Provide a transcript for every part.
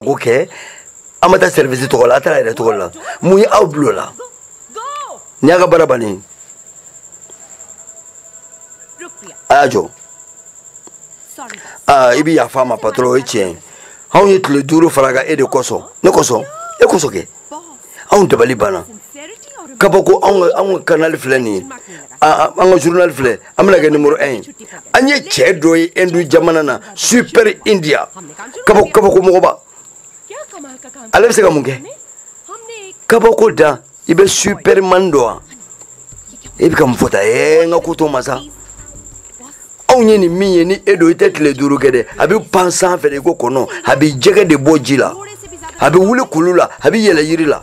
ko kɛ an ma taa sɛrifisi tɔgɔ la a taara yɛrɛ tɔgɔ la mun ye aw bilo la ni y'a ka baara bannen a y'a jɔ aa i bɛ yafa a ma patɔrɔn o ye tiɲɛ ye anw ye tile duuru fara kan e de kosɔn ne kosɔn e kosɔn kɛ anw dabali banna kabako anw ka kanali filɛ nin ye an ka zurunali filɛ an bɛna kɛ nimoro 1 ye an ye cɛɛ dɔ ye hindu jamana na super india kaba kabako mɔgɔba ale bɛ se ka mun kɛ kabako dan i bɛ superman dɔ wa i bɛ ka mun fɔ ta ee n ka ko to ma sa anw ye nin min ye ni e don i tɛ tile duuru kɛ dɛ a bɛ pan sanfɛ de ko kɔnɔ a bɛ jɛgɛ de bɔ ji la a bɛ wuli kulu la a bɛ yɛlɛ yiri la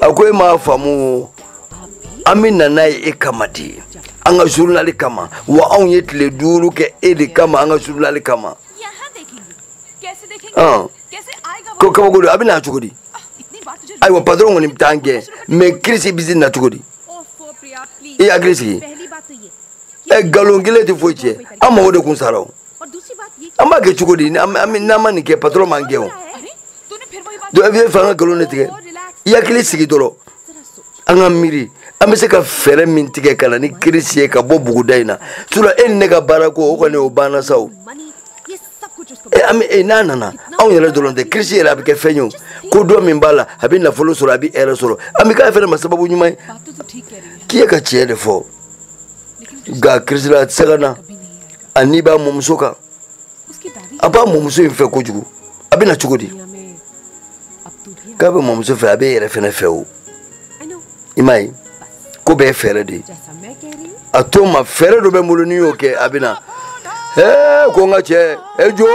a ko e m'a faamu an bɛ na n'a ye e kama di an ka zurunali kama wa anw ye tile duuru kɛ e de kama an ka zurunali kama ko kabako don a bɛ na cogo di ayiwa patron kɔni bɛ taa an gɛn mɛ kirisi bisi na cogo di i hakili sigi ɛ nkalon kelen tɛ foyi tiɲɛ an mago de tun sara o an b'a kɛ cogo di n'an ma nin kɛ patɔrɔn man gɛn o dɔ bɛ fanga nkalon de tigɛ i hakili sigi dɔrɔn an ka miiri an bɛ se ka fɛɛrɛ min tigɛ ka na ni kirisi ye ka bɔ buguda in na sinɔn e ni ne ka baara ko o kɔni o banna sa o e an bɛ e n'a nana anw yɛrɛ dɔrɔn tɛ kirisi yɛrɛ a bɛ kɛ fɛn ye o ko dɔ min b'a la a bɛ nafolo sɔrɔ a bɛ hɛrɛ sɔrɔ an bɛ k'a fɛnɛ ma sababu ɲuman ye k'i ye ka tiɲɛ de fɔ nka kirisi la a tɛ se ka na a n'i b'a mɔmuso kan a b'a mɔmuso in fɛ kojugu a bɛna cogo di k'a bɛ mɔmuso fɛ a bɛ yɛrɛ fɛnɛ fɛ o i m'a ye ko bɛɛ fɛɛrɛ de ye a to ma fɛɛrɛ dɔ bɛ n bolo n'i y'o kɛ a bɛna ɛɛ ko n ka cɛ e jo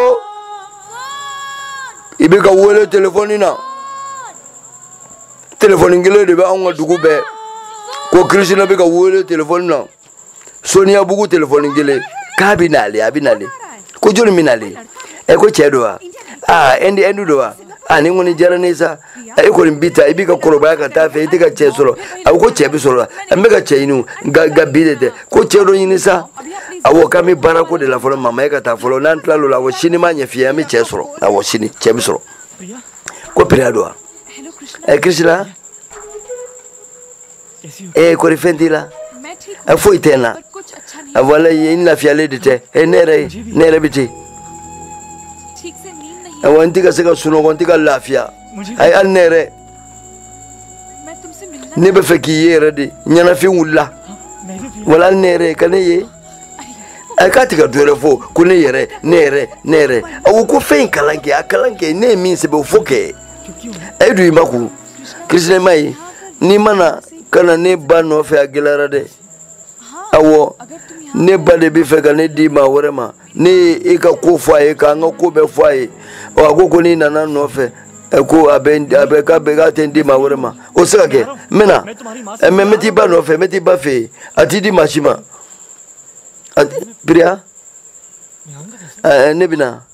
i bɛ ka wele telefɔni na telefɔni kelen de bɛ anw ka dugu bɛɛ ko kirisina bɛ ka wele telefɔni na soniya bugu telefɔni kelen k'a bɛ n'ale a bɛ n'ale ko joli bɛ n'ale ɛ ko cɛ don wa aa ɛndi ɛndi don wa aa nin kɔni diyara ne sa e kɔni bi ta i b'i ka kɔrɔbaya ka taa fɛ i tɛ ka cɛ sɔrɔ a ko cɛ bɛ sɔrɔ la n bɛ ka cɛ ɲini nka nka bi de tɛ ko cɛ dɔ ɲini sa awɔ k'an bɛ baara ko de la fɔlɔ mama e ka taa fɔlɔ n'an tila l'o la awɔ sini m'a ɲɛf'i ye an bɛ cɛ sɔrɔ awɔ sini cɛ bɛ sɔrɔ ko piriya don wa ɛ kirisila. e kɔri fɛn t'i la ɛ foyi tɛ n na a wala ye n lafiyalen de tɛ e ne yɛrɛ ye ne yɛrɛ bɛ ten awa n tɛ ka se ka sunɔgɔ n tɛ ka lafiya ayi hali ne yɛrɛ ne bɛ fɛ k'i ye yɛrɛ de ɲɛnafin wulila wala hali ne yɛrɛ ka ne ye a k'a tigɛ dɔ wɛrɛ fɔ ko ne yɛrɛ ne yɛrɛ ne yɛrɛ a ko ko fɛn in kalan kɛ a kalan kɛ ne ye min sɛbɛn o fɔ kɛ e dun i ma ko kirisilema ye n'i mana ka na ne ba nɔfɛ a gɛlɛyara dɛ awɔ ne ba de bɛ fɛ ka ne di maa wɛrɛ ma ne ye i ka ko fɔ a ye k'an ka ko bɛɛ fɔ a ye ɔ a ko ko n'i nana nɔfɛ ɛ ko a bɛ a bɛ k'a bɛ k'a tɛ n di maa wɛrɛ ma o se ka kɛ n bɛ na ɛ mɛ n bɛ t'i ba nɔfɛ n bɛ t'i ba fɛ yen a t'i di maa si ma a piriya ɛ ne bɛ na.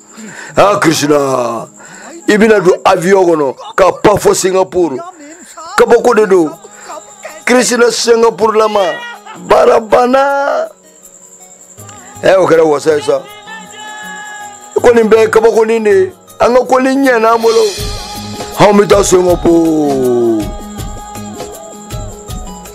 ha krishna i bɛna don avion kɔnɔ ka pa fɔ singapur kabako de don krishna singapur lama baara banna ɛ o kɛra wasa ye sa ko nin bɛɛ ye kabakonin de ye an ka ko ni ɲɛ n'an bolo anw bɛ taa singapur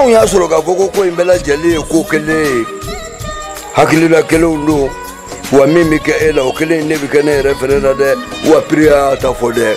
anw y'a sɔrɔ k'a fɔ ko ko in bɛɛ lajɛlen ye ko kelen ye hakilila kelenw don wa min bɛ kɛ e la o kelen ne bɛ kɛ ne yɛrɛ fɛnɛ na dɛ wa piriya y'a ta fɔ dɛ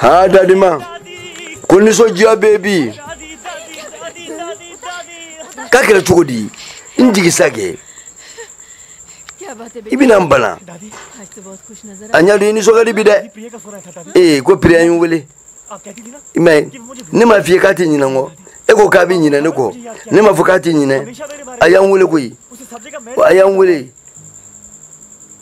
haa dadima ko nisɔndiya bɛ bi k'a kɛra cogo di n jigisa kɛ i bɛna n bana a ɲa dɔn i nisɔnkadi bi dɛ ee ko piriya n wele i ma ye ne m'a f'i ye k'a tɛ ɲinɛ n kɔ e ko k'a bɛ ɲinɛ ne kɔ ne m'a fɔ k'a tɛ ɲinɛ a y'an wele koyi a y'an wele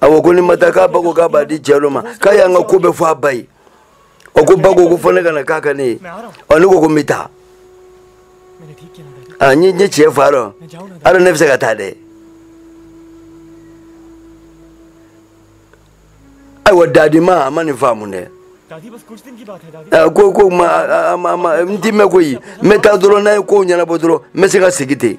a ko ko ni ma taa k'a ba ko k'a b'a di cɛ dɔ ma k'a y'an ka ko bɛɛ fɔ a ba ye o ko ba ko ko fɔ ne ka na k'a ka ne ye ɔ ne ko ko n bɛ taa a n ye n ye tiɲɛ fɔ a dɔn a dɔn ne bɛ se ka taa dɛ ayiwa dadima a ma nin faamu dɛ a ko ko ma a ma n ti mɛn koyi n bɛ taa dɔrɔn n'a ye kow ɲɛnabɔ dɔrɔn n bɛ se ka segin ten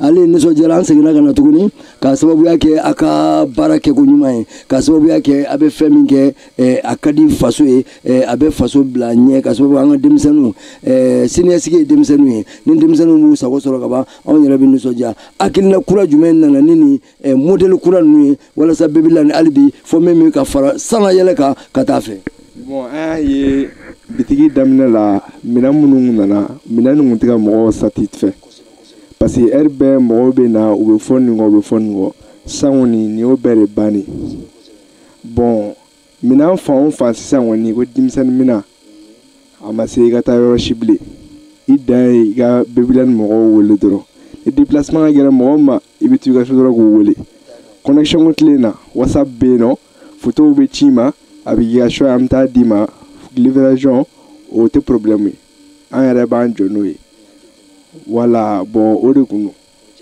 ale nisɔndiyara an seginna ka na tuguni k'a sababuya kɛ a ka baara kɛko ɲuman ye k'a sababuya kɛ a bɛ fɛn min kɛ eh, a ka di faso ye eh, a bɛ faso bila ɲɛ ka sababu an ka denmisɛnninw eh, siniɲɛsigi ye denmisɛnninw ye ni denmisɛnninw b'u sago sɔrɔ ka ban anw yɛrɛ bɛ nisɔndiya hakilina kura jumɛn nana ni nin eh, modeli kura ninnu ye walasa bɛɛ bɛ lani hali bi fɔ min bɛ ka fara sanga yɛlɛ kan ka taa fɛ. bɔn an y'a ye bitigi daminɛ la minɛn minnu nana minɛn ninnu tɛ ka mɔgɔw satisfɛ parce que ɛri bɛɛ mɔgɔw bɛ na u bɛ fɔ nin kɔ u bɛ fɔ nin kɔ san kɔni nin y'o bɛɛ de banni bɔn minɛn fan o fan sisan kɔni ko denmisɛnnin minɛn a ma se i ka taa yɔrɔ si bilen i dan ye i ka bɛbilani mɔgɔw wele dɔrɔn ni déplacement ka gɛrɛ mɔgɔ ma i bɛ t'i ka so dɔrɔn k'u wele connection ko tile in na whatsapp bɛ yen nɔ fotow bɛ ci ma a bɛ y'a sɔ an bɛ taa d'i ma livraison o tɛ problème ye an yɛrɛ b'an jɔ n'o ye wala bɔn o de kun don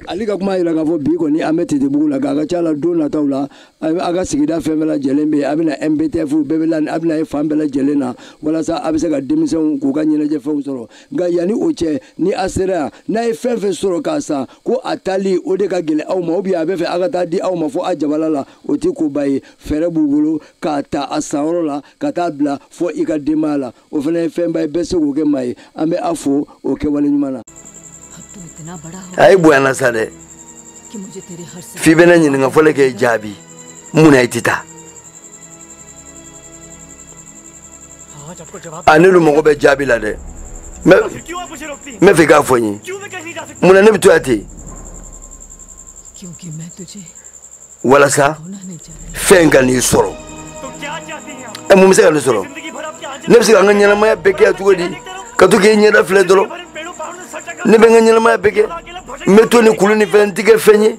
ale ka kuma yira k'a fɔ bi kɔni an bɛ tetebugu la k'a ka ca la don nataw la a ka sigida fɛn bɛɛ lajɛlen bɛ a bɛna mptf bɛɛ bɛ a bɛna ye fan bɛɛ lajɛlen na walasa a bɛ se ka denmisɛnw k'u ka ɲɛnajɛfɛnw sɔrɔ nka yanni o cɛ ni a sera yan n'a ye fɛn fɛn sɔrɔ k'a san ko a taali o de ka gɛlɛn aw ma ubiyɛn a bɛ fɛ a ka taa di aw ma fɔ a jabala la o tɛ koba ye fɛɛrɛ b'u bolo k'a ta a sanyɔrɔ la ka taa bila fɔ i ka denbaya la o fana ye fɛnba ye bɛɛ se k'o kɛ maa ye an bɛ a fo o kɛwale ɲuman na. a ye bonya na sa dɛ f'i bɛ ne ɲininka fɔ ne k'e jaabi mun na i tɛ taa. a n'olu mago bɛ jaabi la dɛ n bɛ fɛ k'a fɔ n ye mun na ne bɛ to yan ten walasa fɛn ka n'i sɔrɔ ɛ mun bɛ se ka ne sɔrɔ ne bɛ se ka n ka ɲɛnamaya bɛɛ kɛ yan cogo di ka to k'e ɲɛda filɛ dɔrɔn ne bɛ n ka ɲɛnamaya bɛɛ kɛ n bɛ to ni kulu ni fɛn n tɛ kɛ fɛn ye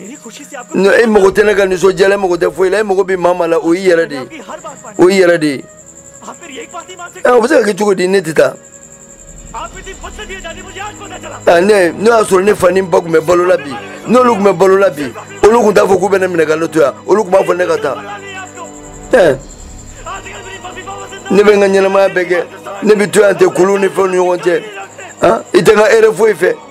e mago tɛ ne ka nisɔndiyala e mago tɛ foyi la e mago bɛ maa ma la o y'i yɛrɛ de ye o y'i yɛrɛ de ye o bɛ se ka kɛ cogo di ne tɛ taa ne n'o y'a sɔrɔ ne fa ni ba tun bɛ balo la bi n'olu tun bɛ balo la bi olu tun t'a fɔ k'u bɛ ne minɛ ka ne to yan olu tun b'a fɔ ne ka taa ɛɛ ne bɛ n ka ɲɛnamaya bɛɛ kɛ ne bɛ to yan ten kulu ni fɛnw ni ɲɔgɔn cɛ i tɛ n ka hɛrɛ foyi fɛ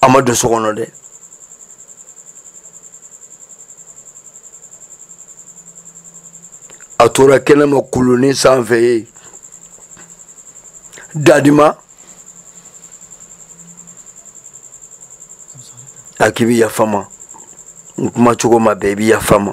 a ma don so kɔnɔ dɛ a tora kɛnɛma kolonin sanfɛ ye dadima a k'i bi yafa ma n kuma cogo ma bɛɛ i bi yafa ma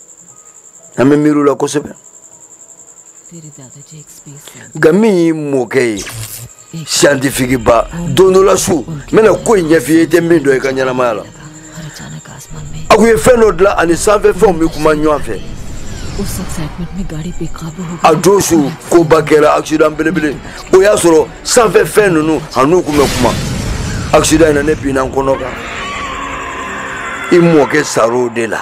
an bɛ miiriw la kosɛbɛ nka min y'i mɔkɛ ye siyantifiki ba don dɔ la su n bɛna ko in ɲɛf'i ye i tɛ min dɔn i ka ɲɛnamaya la a kun ye fɛn dɔ dilan ani sanfɛ fɛnw bɛ kuma ɲɔgɔn fɛ a don su koba kɛra accident belebele o y'a sɔrɔ sanfɛ fɛn ninnu a n'u tun bɛ kuma accident in na ne binna n kɔnɔ kan i mɔkɛ sar'o de la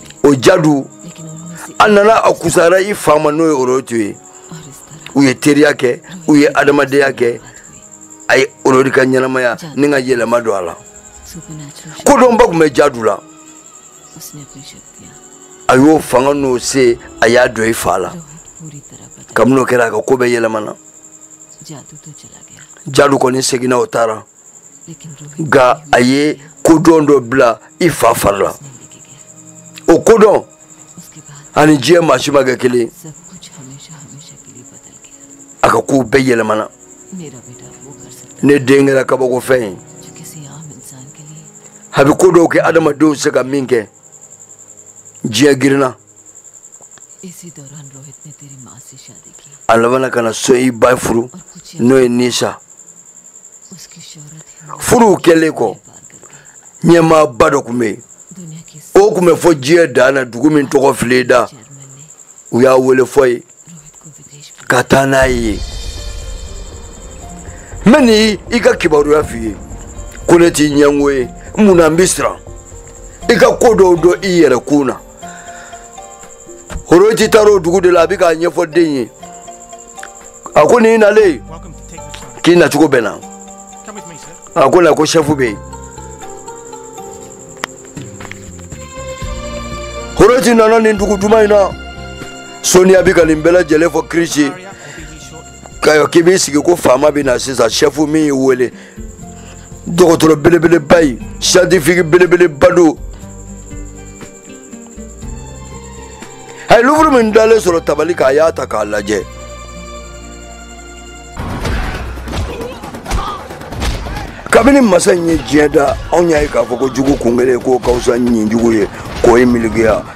o jadu a nana a kusara i fa ma n'o ye orotu ye u ye teriya kɛ u ye adamadenya kɛ a ye orori ka ɲɛnamaya ni ka yɛlɛma don a la kodɔnba tun bɛ jadu la a y'o fanga n'o se a y'a don i fa la kabini o kɛra a ka ko bɛɛ yɛlɛmana jadu kɔni seginna o taara nka a ye kodɔn dɔ bila i fa fari la o kodɔn ani diɲɛ maa si ma kɛ kelen a ka kow bɛɛ yɛlɛmana ne den kɛra kabakofɛn ye a bɛ ko dɔw kɛ adamadenw se ka min kɛ diɲɛ girinna a labanna ka na so i ba furu n'o ye nisa furuw kɛlen kɔ ɲɛmaaba dɔ tun bɛ yen o tun bɛ fɔ diɲɛ dan na dugu min tɔgɔ file da u y'a wele fɔ ye ka taa n'a ye n bɛ ni i ka kibaruya f'i ye ko ne t'i ɲɛngo ye mun na n bɛ siran i ka ko dɔw dɔn i yɛrɛ kun na horoji taara o dugu de la a bɛ k'a ɲɛfɔ den ye a ko nin nalen k'i nacogo bɛ na a ko na ko sɛfu bɛ yen horoji nana nin dugu duman in na soniya bɛ ka nin bɛɛ lajɛlen fɔ kirisi k'i b'i sigi ko faama bɛ na sisan sɛfu min y'i wele dɔgɔtɔrɔ belebeleba ye siyantifiki belebeleba don a ye luvuru min dalen sɔrɔ tabali kan a y'a ta k'a lajɛ kabini masa in ye diɲɛ da anw y'a ye k'a fɔ ko jugu kun kelen k'o ka fisa ɲin jugu ye k'o ye miligiya